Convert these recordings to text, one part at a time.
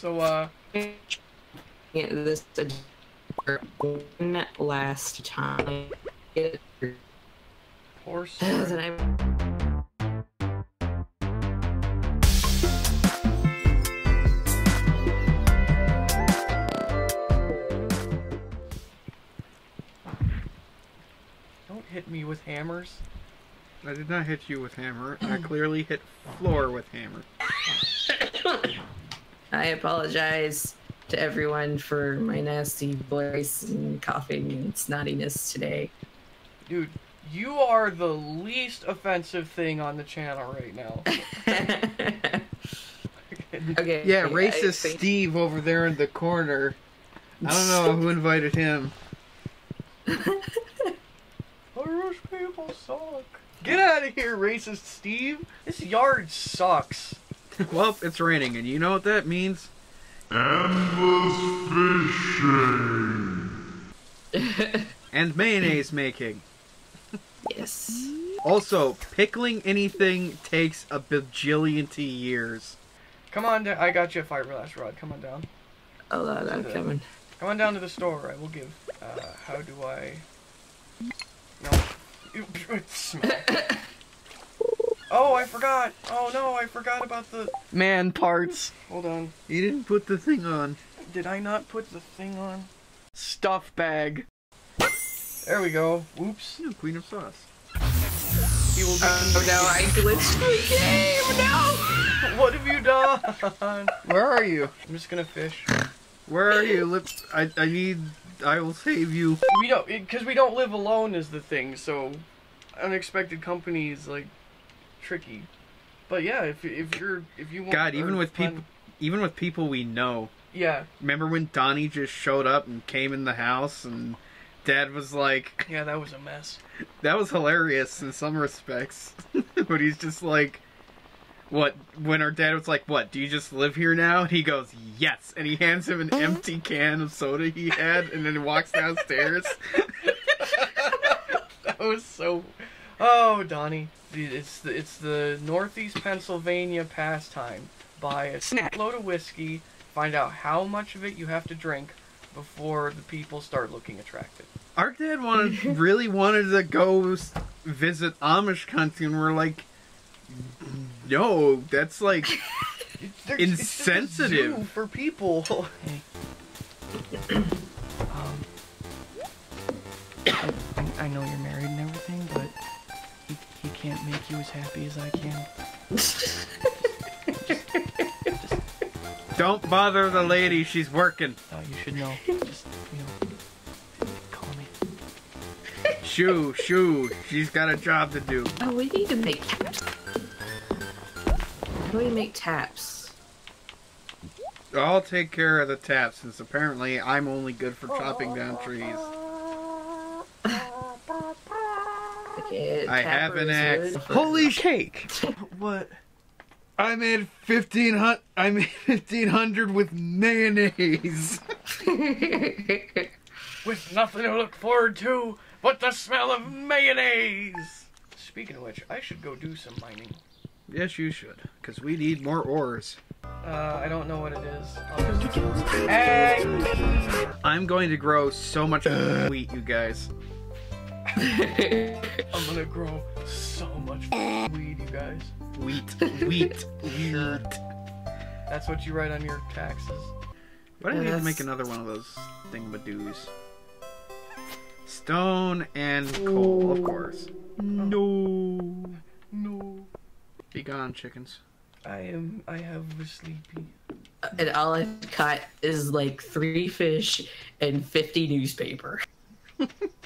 So, uh, this one last time. It, poor then Soren. I Don't hit me with hammers. I did not hit you with hammer. I clearly hit floor with hammer. I apologize to everyone for my nasty voice and coughing and snottiness today. Dude, you are the least offensive thing on the channel right now. okay. Yeah, I racist think- Steve over there in the corner. I don't know who invited him. Irish people suck. Get out of here, racist Steve. This yard sucks. well, it's raining, and you know what that means. Endless fishing. and mayonnaise making. yes. Also, pickling anything takes a bajillion years. Come on down. I got you a fiberglass rod. Come on down. Hold on, I'm coming. Come on down to the store. I will give. Uh, how do I? No. You- Smell. oh, I forgot. Oh no, I forgot about the man parts. Hold on. You didn't put the thing on. Did I not put the thing on? Stuff bag. There we go. Whoops. No, Queen of Sauce. He will be Oh no, I glitched the game. No. What have you done? Where are you? I'm just gonna fish. Where are you? Lip- I, I need. I will save you. We don't, because we don't live alone is the thing. So, unexpected company is like tricky. But yeah, if if you're if you want, God, even with people, even with people we know. yeah, Remember when Donnie just showed up and came in the house and Dad was like, yeah, that was a mess. that was hilarious in some respects. but he's just like, what? When our dad was like, what? Do you just live here now? And he goes, yes. And he hands him an empty can of soda he had and then he walks downstairs. That was so. Oh, Donnie, it's the it's the Northeast Pennsylvania pastime. Buy a Snack. load of whiskey, find out how much of it you have to drink before the people start looking attractive. Our dad wanted, really wanted to go visit Amish country and we're like, no, that's like, They're- it's a Insensitive. zoo for people. um, I, I- I know you're married make you as happy as I can. don't bother the lady, she's working. Uh, you should know. Just, you know, call me. Shoo, shoo, she's got a job to do. Oh, we need to make taps. How do we make taps? I'll take care of the taps, since apparently I'm only good for chopping down trees. Okay, I have an axe. Holy cake! What? I made fifteen hundred. I made fifteen hundred with mayonnaise. With nothing to look forward to but the smell of mayonnaise! Speaking of which, I should go do some mining. yes, you should, because we need more ores. Uh, I don't know what it is. I'll. Hey! I'm going to grow so much wheat, you guys. I'm gonna grow so much eh. weed, you guys. Wheat, wheat, wheat. That's what you write on your taxes. Why do I need to make another one of those thingamadoos? Stone and coal, of course. No. No. Be gone, chickens. I am. I have a sleepy. and all I've got is like three fish and 50 newspaper.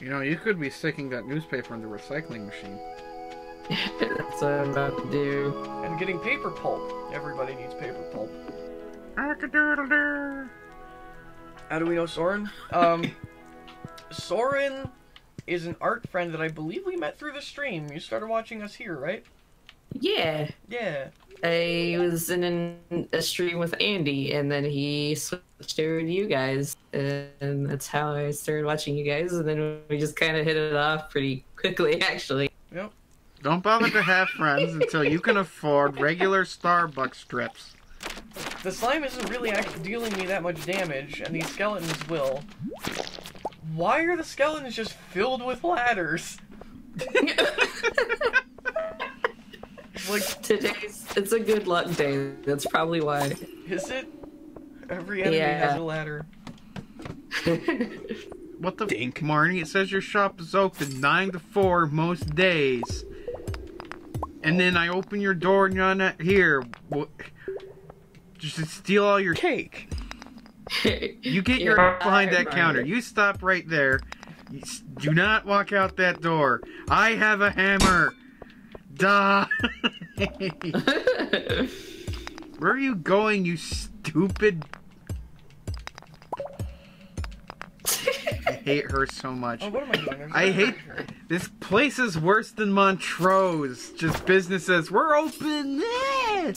You know, you could be sticking that newspaper in the recycling machine. That's what I'm about to do. And getting paper pulp. Everybody needs paper pulp. Arkadoodle-doo. How do we know Soren? Um, Soren is an art friend that I believe we met through the stream. You started watching us here, right? Yeah, Yeah. I was in an, a stream with Andy, and then he switched over to you guys, and that's how I started watching you guys. And then we just kind of hit it off pretty quickly, actually. Yep. Don't bother to have friends until you can afford regular Starbucks strips. the slime isn't really act- dealing me that much damage, and these skeletons will. Why are the skeletons just filled with ladders? like, Today's it's a good luck day. That's probably why. is it? Every enemy Yeah. has a ladder. What the Dink. Marnie? It says your shop is open 9 to 4 most days. And then I open your door and you're not here. What? Just to steal all your cake. You get your You're behind that fired, counter. You stop right there. You do not walk out that door. I have a hammer. Die. Where are you going, you stupid? I hate her so much. Oh, what am I doing? There's I a- hate this place is worse than Montrose. Just businesses. We're open.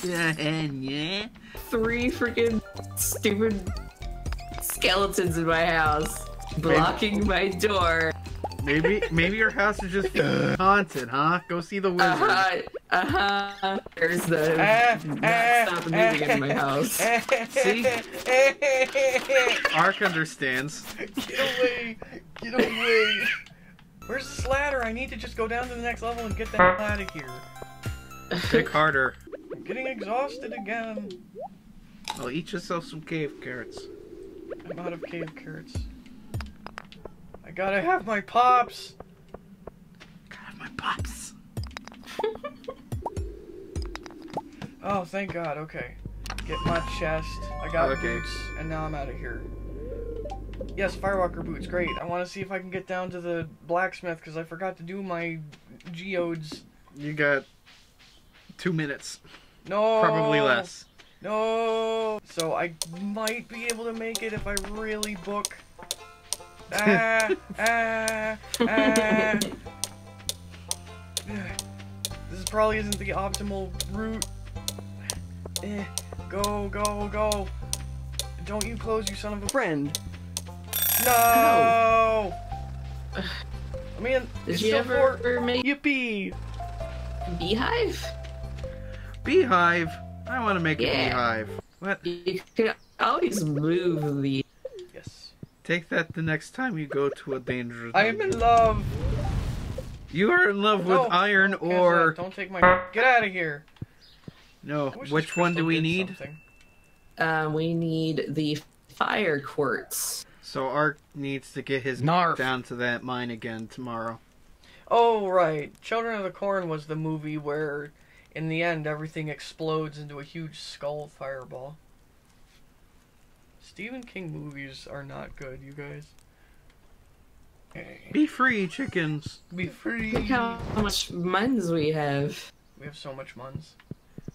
Yeah. Three freaking stupid skeletons in my house, blocking my door. Maybe maybe your house is just haunted, huh? Go see the wizard. Uh huh. Uh huh. There's the not ah, stop moving in my house. See? Ark understands. Get away! Get away! Where's this ladder? I need to just go down to the next level and get the hell out of here. Pick harder. I'm getting exhausted again. Well, eat yourself some cave carrots. I'm out of cave carrots. I gotta have my pops! God, my pops. Oh, thank God, okay. Get my chest. I got Okay. boots, and now I'm out of here. Yes, Firewalker boots, great. I want to see if I can get down to the blacksmith because I forgot to do my geodes. You got two minutes, No! probably less. No! So I might be able to make it if I really book. Ah, ah, ah. This probably isn't the optimal route. Eh, go, go, go. Don't you close, you son of a friend. No! I mean, Did it's you ever for- make Yippee! beehive? Beehive. I want to make a beehive. What? You can always move the. Yes. Take that the next time you go to a dangerous. I am in love. You are in love with No, iron don't cancel. Don't take my. Get out of here. no? Which one do we need? something. Um, we need the fire quartz. So Ark needs to get his Narf. down to that mine again tomorrow. Oh right, Children of the Corn was the movie where, in the end, everything explodes into a huge skull fireball. Stephen King movies are not good, you guys. Hey, Be free, chickens. Be free. Look how much muns we have. We have so much muns.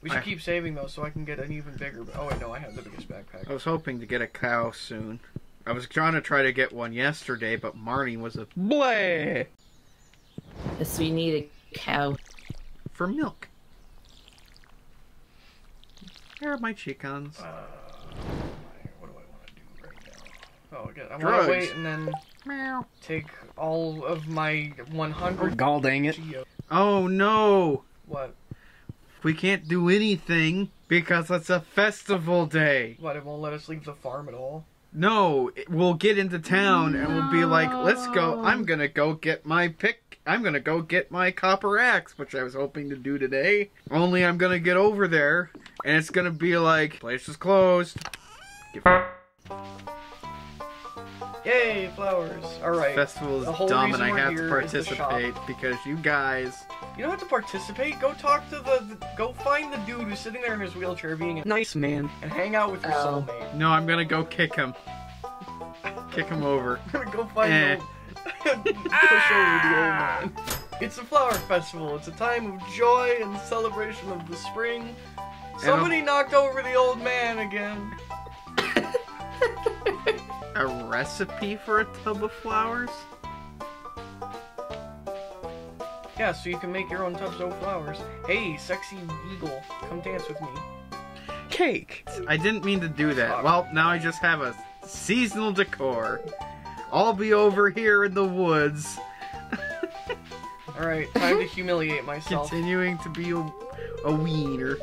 We should I- keep saving those so I can get an even bigger. Oh wait, no, I have the biggest backpack. I was hoping to get a cow soon. I was trying to try to get one yesterday, but Marnie was a bleh Yes, we need a cow. for milk. Here are my chickens. Uh, what do I want to do right now? Oh. I want Drugs. to wait and then Meow. take all of my 100 God dang it. geo. Oh no! What? We can't do anything because it's a festival day. What? It won't let us leave the farm at all. No, it- we'll get into town and we'll be like, let's go. I'm gonna go get my pick. I'm gonna go get my copper axe, which I was hoping to do today. Only I'm gonna get over there and it's gonna be like, place is closed. Get- Yay, flowers! All right. Festival The is whole dumb and reason I we're have to here is the shop. participate because you guys. You don't have to participate. Go talk to the, the. Go find the dude who's sitting there in his wheelchair being a Nice man. and hang out with your Oh. soulmate. No, I'm gonna go kick him. Kick him over. I'm gonna go find Eh. the old, push over the old man. It's a flower festival. It's a time of joy and celebration of the spring. Somebody knocked over the old man again. A recipe for a tub of flowers? Yeah, so you can make your own tubs of flowers. Hey, sexy eagle, come dance with me. Cake. I didn't mean to do that. Fuck. Well, now I just have a seasonal decor. I'll be over here in the woods, Alright, time to humiliate myself. continuing to be a, a wiener.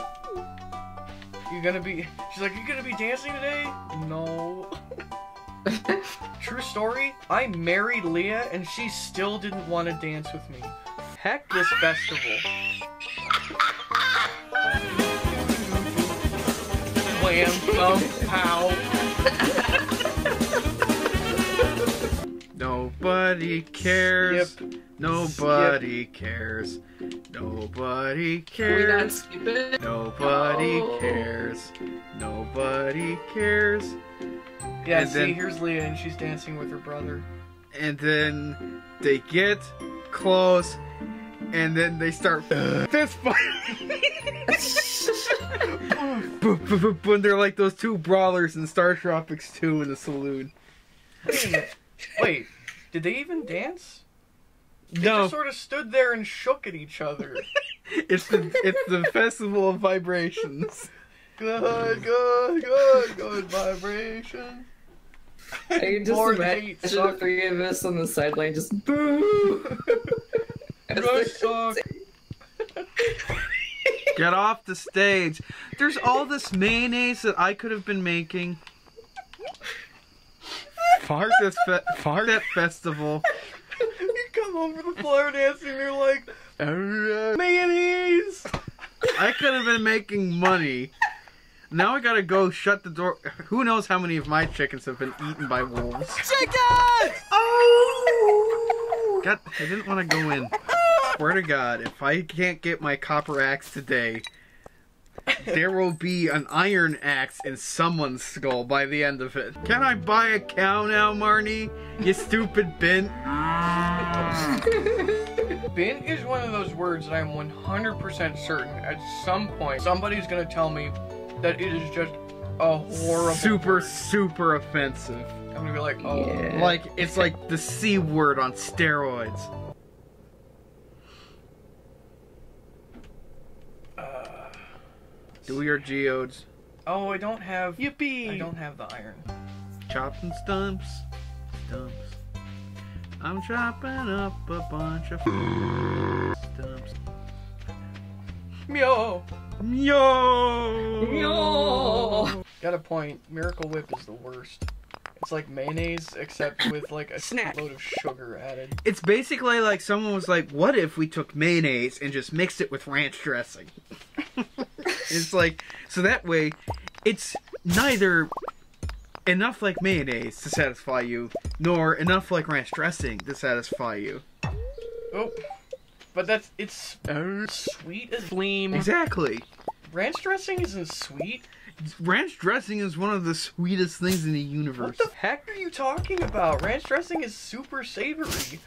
You gonna be? She's like, you gonna be dancing today? No. True story. I married Leah, and she still didn't want to dance with me. Heck, this festival. Wham, thump, pow. Nobody cares. Nobody cares. Nobody Can we not cares. skip it? Nobody cares. Nobody cares. Yeah, And see, then- here's Leah, and she's dancing with her brother. And then they get close, and then they start fist fighting. Boom, boom, boom, boom. They're like those two brawlers in Star Tropics 2 in the saloon. Wait. Wait, did they even dance? They No, just sort of stood there and shook at each other. it's the it's the festival of vibrations. Good, good, good, good vibration. I can just Lord imagine the three of us on the sideline just boo. As Good. Get off the stage. There's all this mayonnaise that I could have been making. Fart this fe- fart at festival. You come over the floor dancing, you're like, mayonnaise! I could have been making money. Now I gotta go shut the door. Who knows how many of my chickens have been eaten by wolves? Chickens! Oh! God, I didn't want to go in. Swear to God, if I can't get my copper axe today, there will be an iron axe in someone's skull by the end of it. Can I buy a cow now, Marnie? You stupid bin. Bin is one of those words that I'm 100% certain at some point somebody's gonna tell me that it is just a horrible Super, word. super offensive. I'm gonna be like, oh. Yeah. Like, it's like the C word on steroids. Uh, Do we are geodes? oh, I don't have. Yippee! I don't have the iron. Chopping stumps. Stumps. I'm chopping up a bunch of stumps. Meow. Yo! Yo! Got a point. Miracle Whip is the worst. It's like mayonnaise, except with like a Snack. load of sugar added. It's basically like someone was like, "What if we took mayonnaise and just mixed it with ranch dressing?" it's like so that way, it's neither enough like mayonnaise to satisfy you, nor enough like ranch dressing to satisfy you. Oh, but that's it's sweet as flame. Exactly. Ranch dressing isn't sweet. Ranch dressing is one of the sweetest things in the universe. What the heck are you talking about? Ranch dressing is super savory.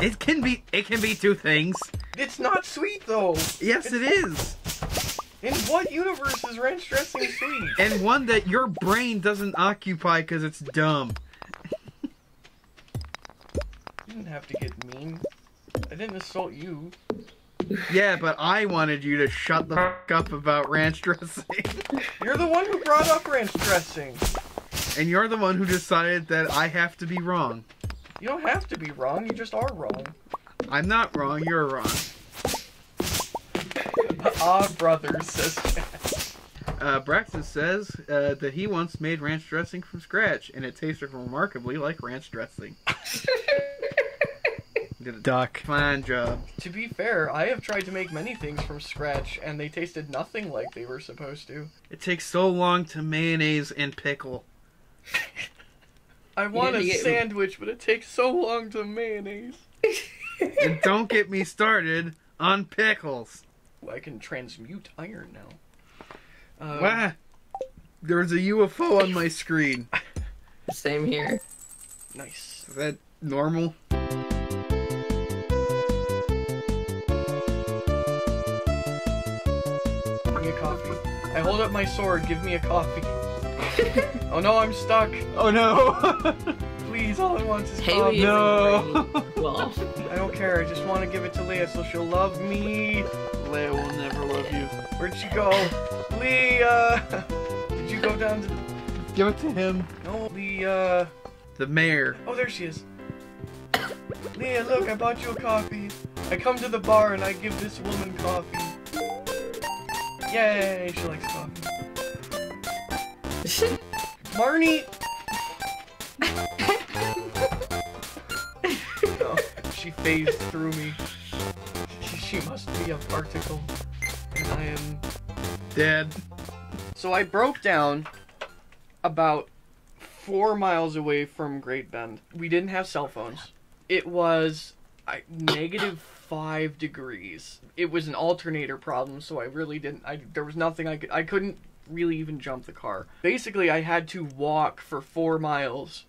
It can be it can be two things. It's not sweet though. Yes, it is. In what universe is ranch dressing sweet? And one that your brain doesn't occupy because it's dumb. You didn't have to get mean. I didn't insult you. Yeah, but I wanted you to shut the fuck up about ranch dressing. You're the one who brought up ranch dressing. and you're the one who decided that I have to be wrong. You don't have to be wrong. You just are wrong. I'm not wrong, you're wrong. ah, brothers, says Uh, Braxton says uh, that he once made ranch dressing from scratch, and it tasted remarkably like ranch dressing. Did a Duck. fine job. To be fair, I have tried to make many things from scratch, and they tasted nothing like they were supposed to. It takes so long to mayonnaise and pickle. I want a get- sandwich, but it takes so long to mayonnaise. and don't get me started on pickles. I can transmute iron now. Um, Wah! There's a UFO on my screen. Same here. Nice. Is that normal? Hold up my sword. Give me a coffee. oh no, I'm stuck. Oh no! Please, all I want is Haley coffee. is No. Well, I don't care. I just want to give it to Leah so she'll love me. Leah will never love you. Where'd she go? Leah! Did you go down to. Give it to him. No, Leah. The mayor. Oh, there she is. Leah, look, I bought you a coffee. I come to the bar and I give this woman coffee. Yay, she likes coffee. Marnie! no, she phased through me. She, she must be a particle. And I am Dead. So I broke down about four miles away from Great Bend. We didn't have cell phones. It was I, negative five degrees. It was an alternator problem, so I really didn't. I there was nothing I could. I couldn't really even jump the car. Basically, I had to walk for four miles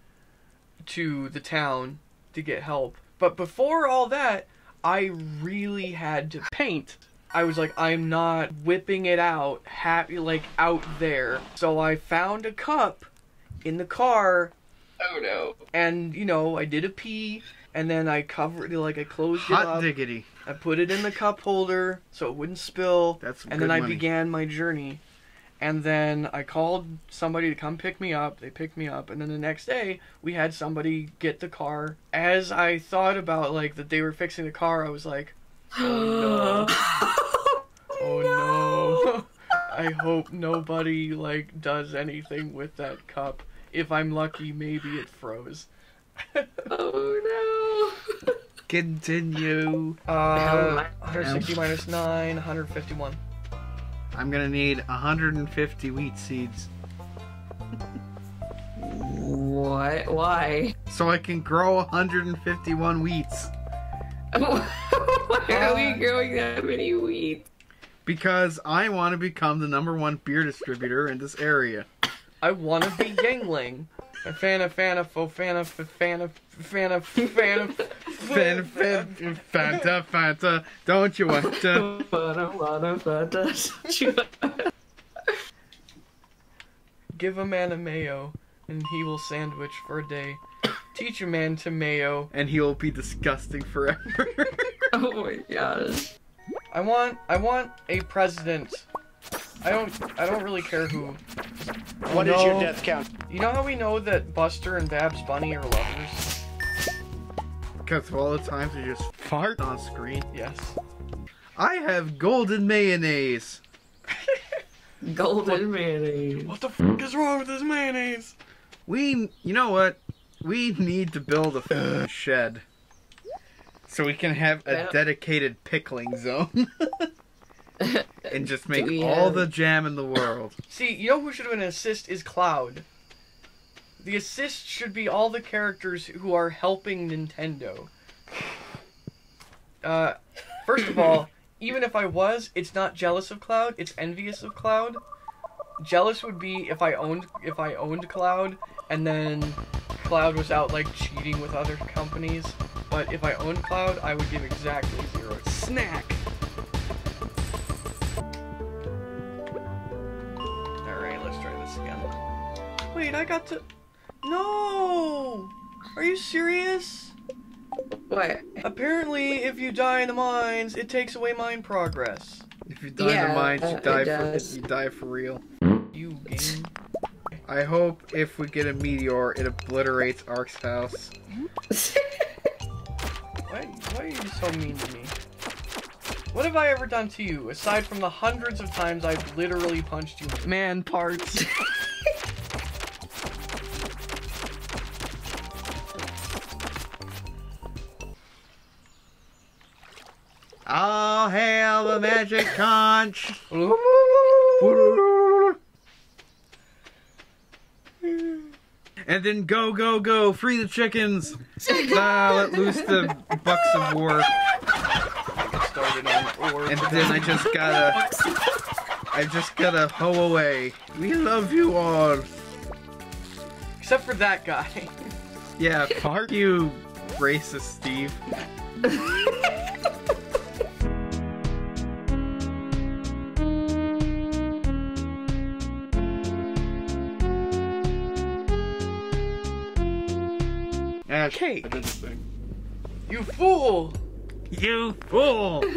to the town to get help. But before all that, I really had to paint. I was like, I'm not whipping it out, happy like out there. So I found a cup in the car, Oh no. and you know, I did a pee, and then I covered it, like I closed it Hot up. diggity. I put it in the cup holder so it wouldn't spill. That's and good then I money. began my journey. And then I called somebody to come pick me up. They picked me up, and then the next day we had somebody get the car. As I thought about like that they were fixing the car, I was like, oh no, oh, oh no. I hope nobody like does anything with that cup. If I'm lucky, maybe it froze. Oh no. Continue. Uh, 160 minus 9, 151. I'm gonna need 150 wheat seeds What? Why? so I can grow 151 wheats. Why are we growing that many wheat? Because I want to become the number one beer distributor in this area. I want to be Yuengling. Fana, fana, fo, fana, fana, fana, fana, Fan, of fan, Fanta, Fanta, don't you want to? Give a man a mayo, and he will sandwich for a day. Teach a man to mayo. And he will be disgusting forever. oh my gosh. I want, I want a president. I don't, I don't really care who. What is your death count? You know how we know that Buster and Babs Bunny are lovers? Because of all the times you just fart on screen. Yes. I have golden mayonnaise. Golden mayonnaise. What the f is wrong with this mayonnaise? We, you know what? We need to build a f- shed. So we can have a dedicated pickling zone. and just make all have- the jam in the world. See, you know who should have an assist is Cloud. The assist should be all the characters who are helping Nintendo. Uh, first of all, even if I was, it's not jealous of Cloud, it's envious of Cloud. Jealous would be if I owned if I owned Cloud and then Cloud was out like cheating with other companies. But if I owned Cloud, I would give exactly zero. Snack. Wait, I got to. No! Are you serious? What? Apparently, if you die in the mines, it takes away mine progress. If you die in Yeah, the mines, you die for you die for real. You game. I hope if we get a meteor, it obliterates Ark's house. Why, why are you so mean to me? What have I ever done to you, aside from the hundreds of times I've literally punched you? Man parts. I'll hail the magic conch. And then go, go, go, free the chickens. ah, let loose the bucks of war. Get started on or And then I just gotta, I just gotta hoe away. We love you all. Except for that guy. Yeah, fuck you, racist Steve. Cake. I did the thing. You fool! You fool!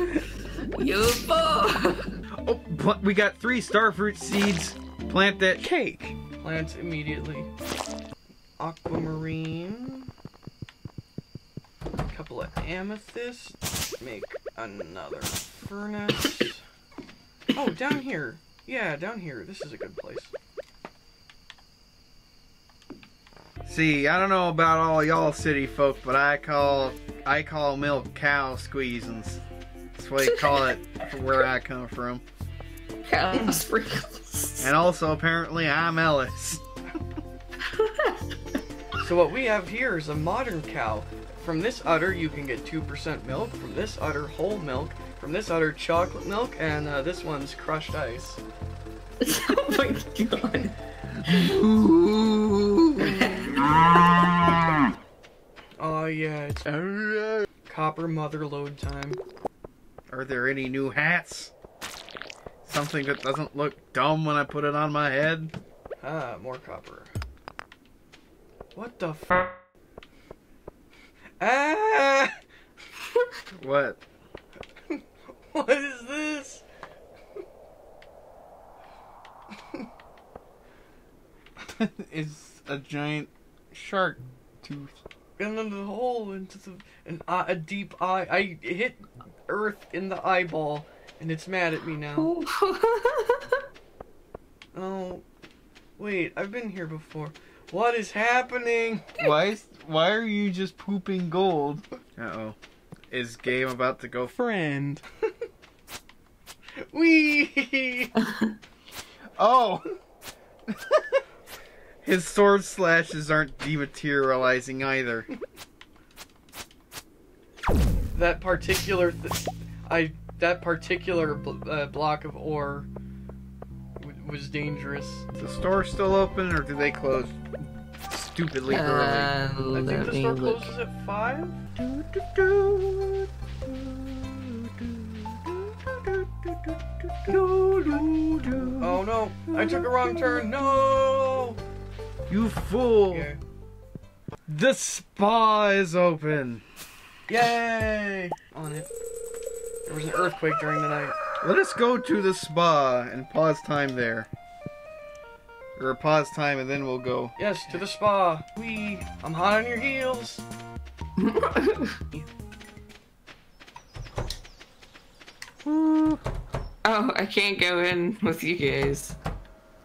You fool! Oh, pl- we got three starfruit seeds. Plant that Cake. Plant immediately. Aquamarine. A couple of amethyst. Make another furnace. Oh, down here. Yeah, down here. This is a good place. See, I don't know about all y'all city folk, but I call I call milk cow squeezins. That's what you call it from where I come from. Cow sprinkles. And also, apparently, I'm Ellis. So what we have here is a modern cow. From this udder, you can get 2% milk. From this udder, whole milk. From this udder, chocolate milk. And uh, this one's crushed ice. oh my god. Oh yeah, it's copper mother load time. Are there any new hats? Something that doesn't look dumb when I put it on my head? Ah, more copper. What the f- Ah! What? What is this? it's a giant shark tooth. And then the hole into the an eye, a deep eye. I hit Earth in the eyeball, and it's mad at me now. Oh, wait, I've been here before. What is happening? Why is, why are you just pooping gold? Uh-oh. Is game about to go friend? Wee! Oh! His sword slashes aren't dematerializing either. that particular, th- I that particular bl- uh, block of ore w- was dangerous. Is the store still open or do they close stupidly early? Uh, I think the store look. closes at five. Oh no! I took a wrong turn. No! You fool! Okay. The spa is open. Yay! On it. There was an earthquake during the night. Let us go to the spa and pause time there. Or pause time and then we'll go. Yes, to the spa. Wee! I'm hot on your heels. oh, I can't go in with you guys.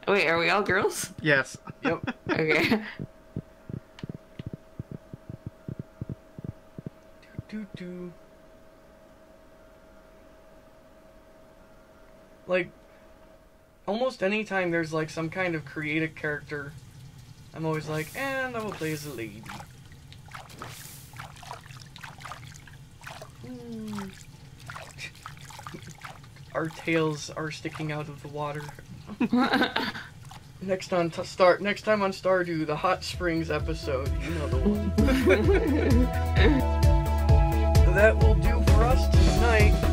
Wait, are we all girls? Yes. Yep. Okay. Doo doo. Like, almost anytime there's like some kind of creative character, I'm always like, and I will play as a lady. Our tails are sticking out of the water. next on start next time on Stardew, the hot springs episode. You know the one. that will do for us tonight.